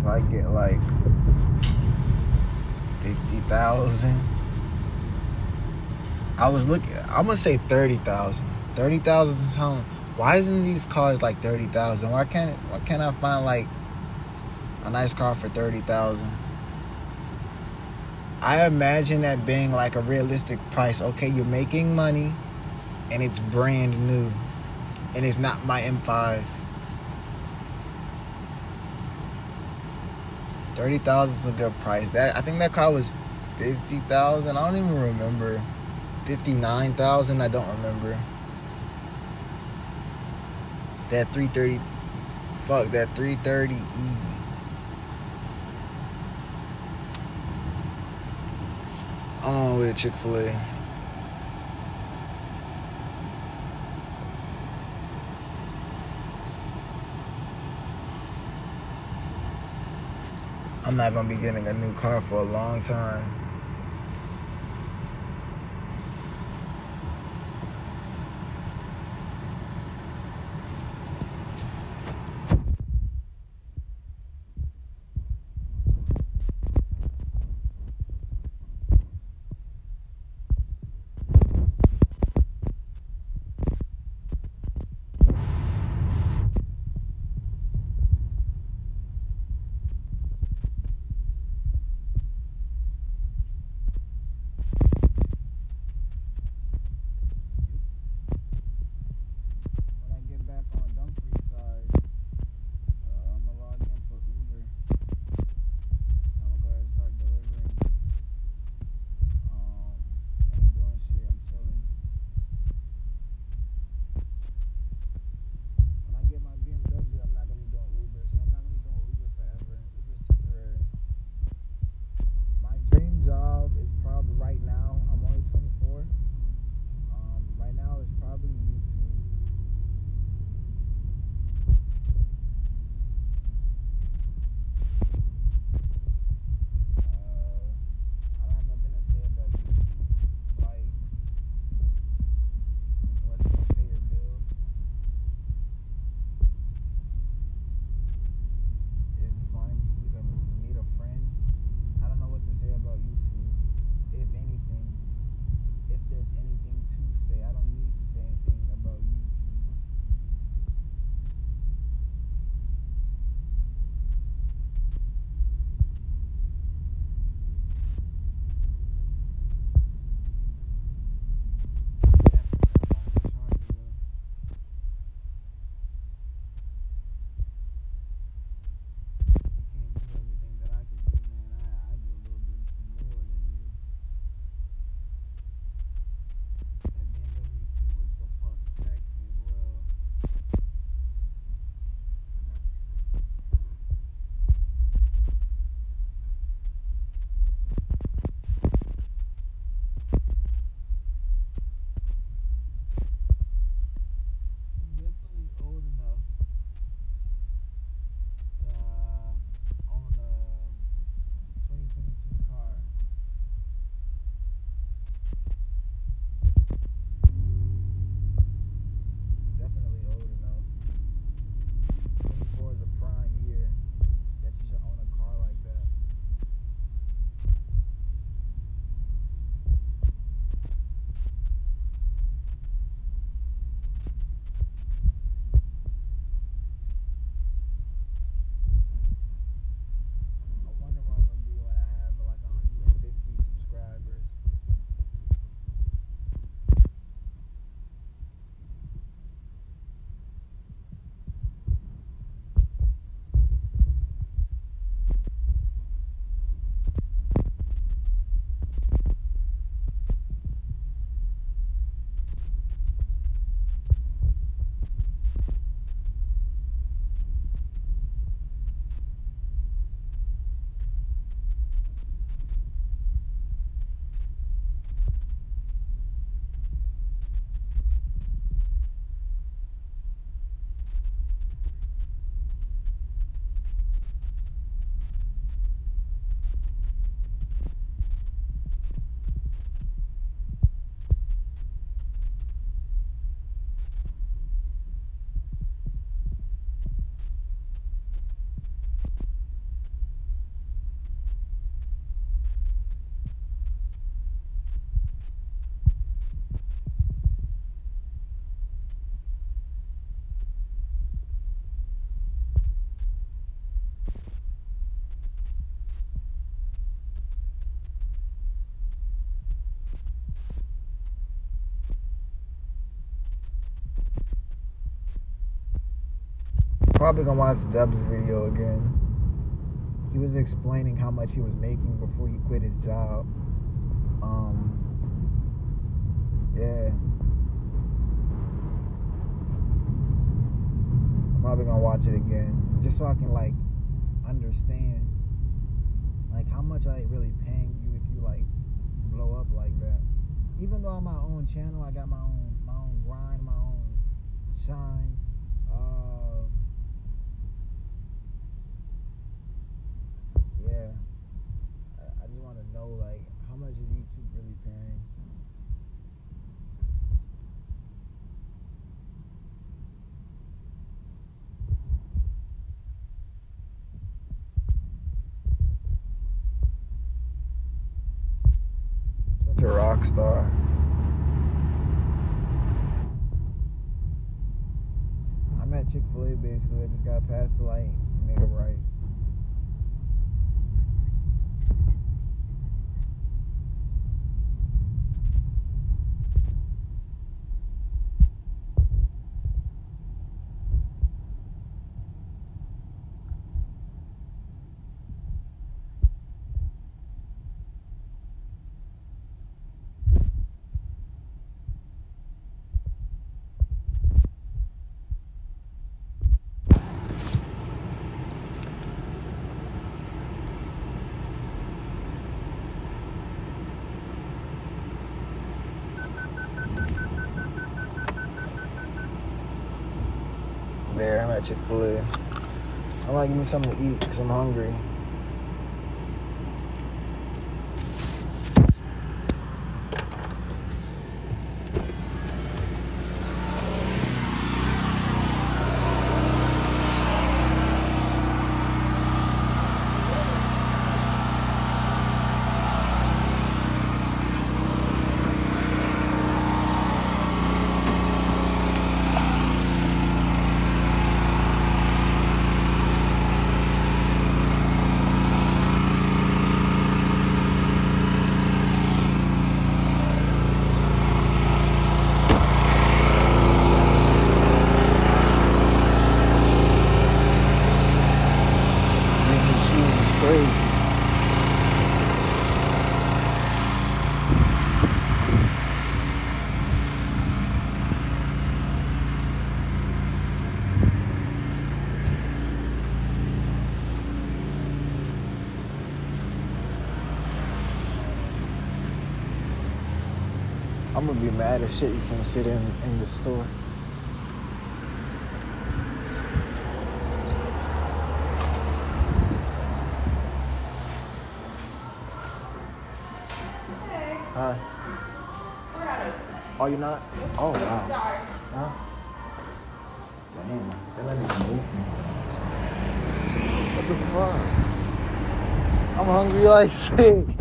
So I get like fifty thousand. I was looking. I'm gonna say thirty thousand. Thirty thousand is home. Why isn't these cars like thirty thousand? Why can't Why can't I find like a nice car for thirty thousand? I imagine that being like a realistic price. Okay, you're making money, and it's brand new, and it's not my M5. Thirty thousand is a good price. That I think that car was fifty thousand. I don't even remember. Fifty nine thousand. I don't remember. That three thirty. Fuck that three thirty E. Oh, with Chick Fil A. I'm not gonna be getting a new car for a long time. Probably gonna watch Dub's video again. He was explaining how much he was making before he quit his job. Um, yeah. I'm probably gonna watch it again just so I can like understand like how much they really paying you if you like blow up like that. Even though on my own channel I got my own my own grind, my own shine. Uh, yeah. I, I just want to know like how much is YouTube really paying? Such a rock star. I'm at Chick Fil A basically. I just got past the light, make a right. There, I'm at Chick Fil A. I might give me something to eat because I'm hungry. These new shoes is crazy. I'm gonna be mad as shit you can't sit in in the store. Hi. We're. Oh, you're not? Oh, wow. Sorry. Huh? Damn. What the fuck? I'm hungry like shit.